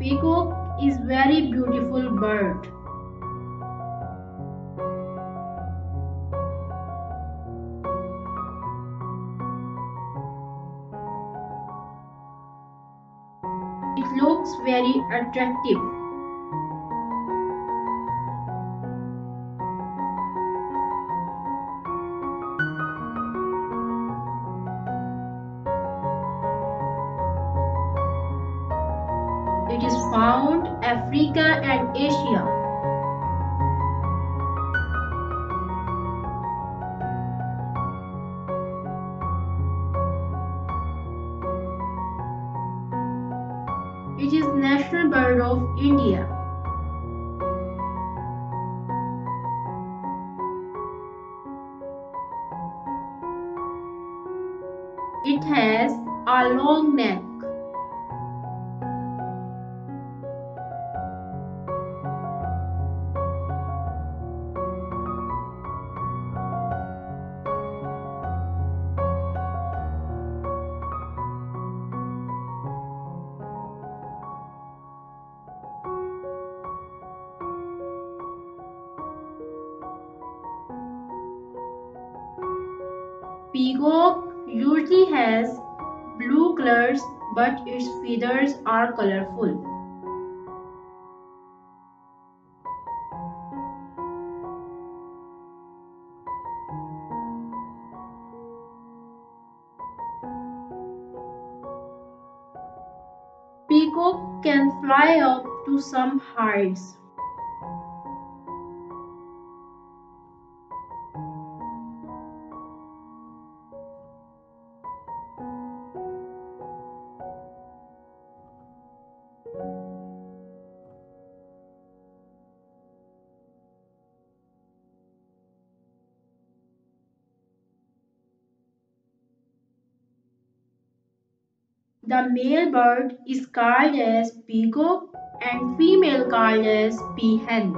Peacock is very beautiful bird. It looks very attractive. It is found Africa and Asia. It is national bird of India. It has a long neck. Peacock usually has blue colors but its feathers are colorful. Peacock can fly up to some heights. The male bird is called as peacock and female called as peahen.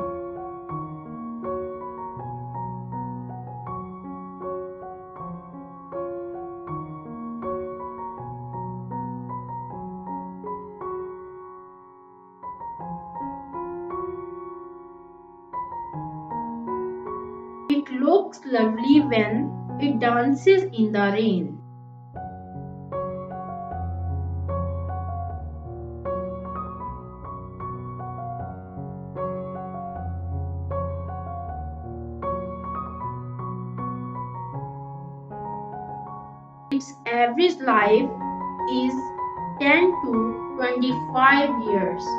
It looks lovely when it dances in the rain. Its average life is 10 to 25 years.